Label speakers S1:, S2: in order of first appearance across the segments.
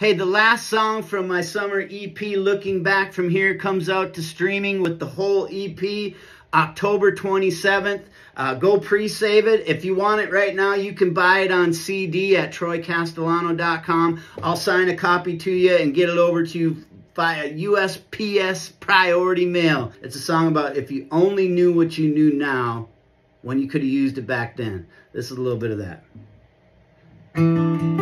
S1: Hey, the last song from my summer EP, Looking Back From Here, comes out to streaming with the whole EP October 27th. Uh, go pre-save it. If you want it right now, you can buy it on CD at troycastellano.com. I'll sign a copy to you and get it over to you via USPS priority mail. It's a song about if you only knew what you knew now when you could have used it back then. This is a little bit of that.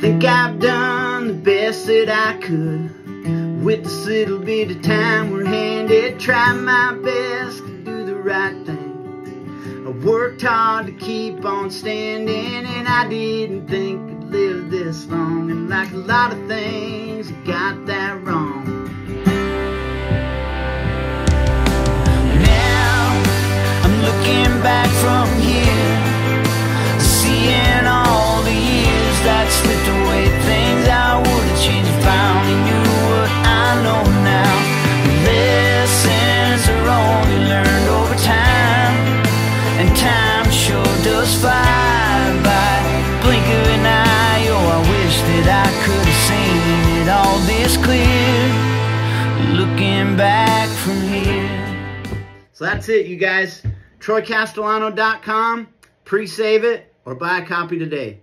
S1: Think I've done the best that I could with this little bit of time we're handed. Try my best to do the right thing. I worked hard to keep on standing, and I didn't think I'd live this long. And like a lot of things, I got that wrong. Now I'm looking back from here, this clear. Looking back from here. So that's it, you guys. TroyCastellano.com. Pre-save it or buy a copy today.